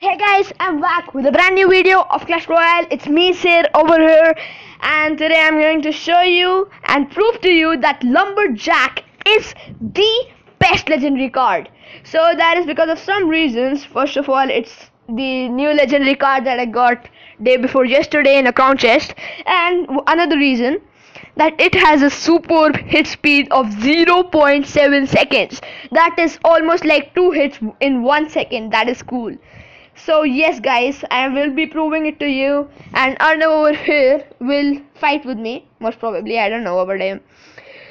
Hey guys, I'm back with a brand new video of Clash Royale. It's me, Sid, over here, and today I'm going to show you and prove to you that Lumberjack is the best legendary card. So that is because of some reasons. First of all, it's the new legendary card that I got day before yesterday in a crown chest, and another reason that it has a superb hit speed of 0.7 seconds. That is almost like two hits in one second. That is cool. So yes guys, I will be proving it to you and Arnav over here will fight with me, most probably, I don't know about him.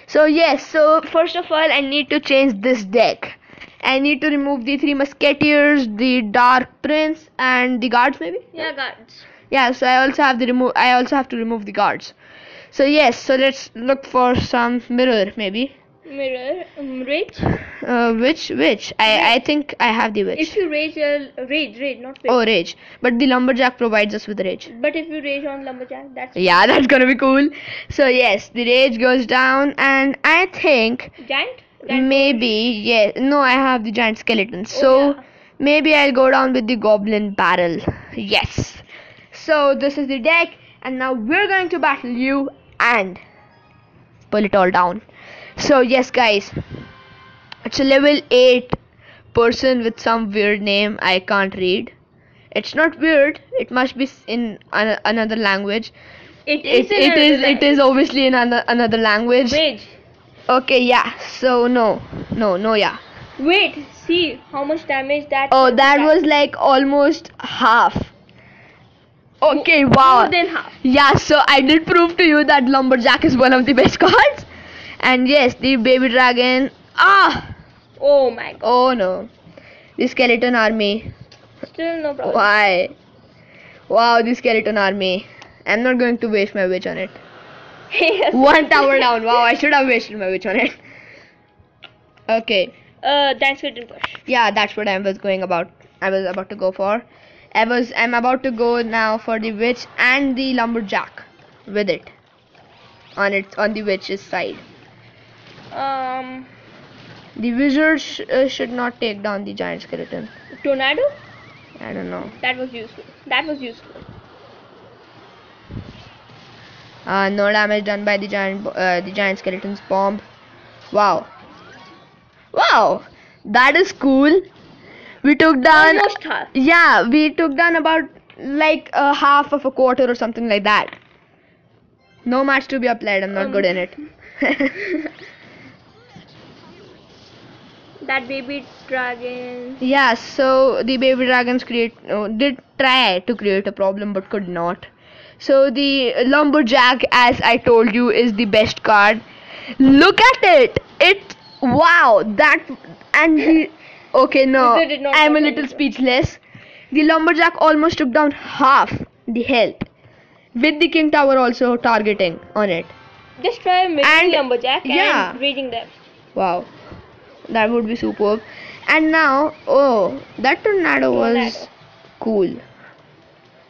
So yes, so first of all I need to change this deck. I need to remove the three musketeers, the dark prince and the guards maybe? Yeah, guards. Yeah, so I also have the remove I also have to remove the guards. So yes, so let's look for some mirror maybe. Mirror, um, rage. Uh, which which? I I think I have the witch. If you rage, uh, rage, rage, not rage. Oh rage. But the lumberjack provides us with rage. But if you rage on lumberjack, that's Yeah, that's gonna be cool. So yes, the rage goes down, and I think giant. giant. maybe yeah. No, I have the giant skeleton. Oh, So yeah. maybe I'll go down with the goblin barrel. Yes. So this is the deck, and now we're going to battle you and pull it all down. So yes, guys, it's a level eight person with some weird name I can't read. It's not weird. It must be in an- another language. It It, is. in it is another it is obviously in another, another language. Rage. Okay, yeah. So no, no, no, yeah. Wait. See how much damage that. Oh, that was like almost half. Okay, wow. More than half. Yeah, so I did prove to you that Lumberjack is one of the best cards. And yes, the baby dragon. Ah! Oh my god. Oh no. The skeleton army. Still no problem. Why? Wow, the skeleton army. I'm not going to waste my witch on it. Yes. One tower down. Wow, I should have wasted my witch on it. Okay. Uh, dance curtain push. Yeah, that's what I was going about. I was about to go for. I was I'm about to go now for the witch and the lumberjack with it. On it on the witch's side. Um, The wizard sh- uh, should not take down the giant skeleton. tornado. I don't know. That was useful. That was useful. Uh, no damage done by the giant uh, the giant skeleton's bomb. Wow. Wow. That is cool. We took down Almost half. Yeah, we took down about like a half of a quarter or something like that. No match to be applied. I'm not Um. good in it. That baby dragon. yeah, so the baby dragons create uh, did try to create a problem but could not. So the lumberjack, as I told you, is the best card. Look at it. It wow that and the okay no Wizard did not I'm a little speechless. The lumberjack almost took down half the health with the king tower also targeting on it. Just try making And- lumberjack yeah. and reading them. Wow, that would be superb. And now, oh, that tornado was cool.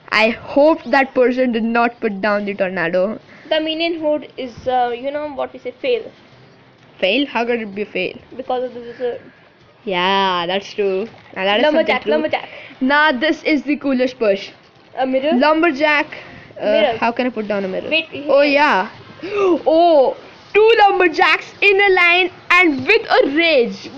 I hope that person did not put down the tornado. The minion horde is, uh, you know what we say, fail Fail? How could it be fail? because of the wizard. Yeah, that's true. Now that Lumberjack, true. lumberjack. Now this is the coolest push. A mirror. Lumberjack. Uh, Mirror. how can I put down a mirror? Wait, Oh yeah. Oh, two lumberjacks in a line and with a rage.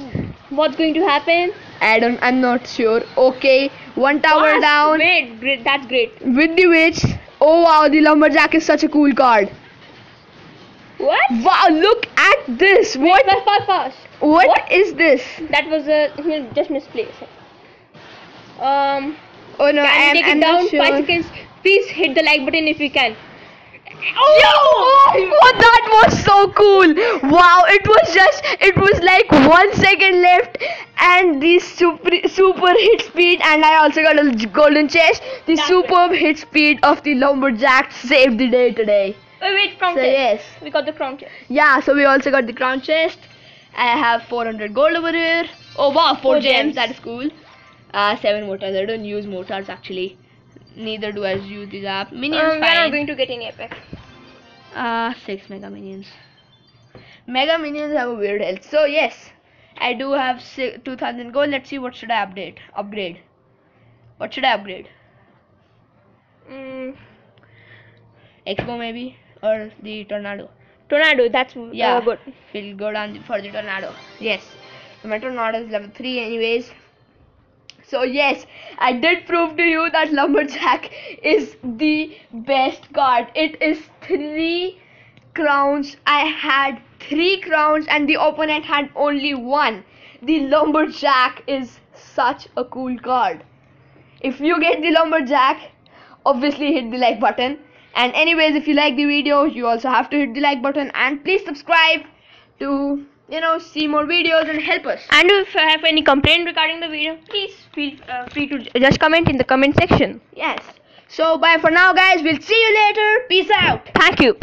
What's going to happen? I don't. I'm not sure. Okay, one tower Fast. down Wait, great. That's great. with the witch. Oh wow, the lumberjack is such a cool card. What? Wow, look at this. What? Fast, fast, fast. what what? is this? That was uh, just misplaced. Um, Oh no, can I'm, you take I'm it down? not sure. Five seconds. Please hit the like button if you can. Oh, oh, that was so cool! Wow, it was just, it was like one second left, and the super, super hit speed, and I also got a golden chest. The That's superb hit speed of the lumberjack saved the day today. Wait, wait, crown So chest. yes, We got the crown chest. yeah. So we also got the crown chest. I have 400 gold over here. Oh wow, four, Four gems. gems. That is cool. Uh, seven mortars. I don't use mortars actually. Neither do I use this app. Minions Um, we are fine. not going to get any epic. Uh, six mega minions. Mega minions have a weird health. So yes, I do have 2000 gold. Let's see what should I update. Upgrade. What should I upgrade? Mm, Expo maybe or the tornado? tornado. That's uh, Yeah, good. We'll go down for the tornado. Yes, my tornado is level three, anyways. So yes, I did prove to you that lumberjack is the best card. It is three crowns. I had three crowns, and the opponent had only one. The lumberjack is such a cool card. If you get the lumberjack, obviously hit the like button. And anyways, if you like the video, you also have to hit the like button and please subscribe to you know see more videos and help us. And if you have any complaint regarding the video, please feel uh, free to just comment in the comment section. Yes. So bye for now, guys. We'll see you later. Peace out. Thank you.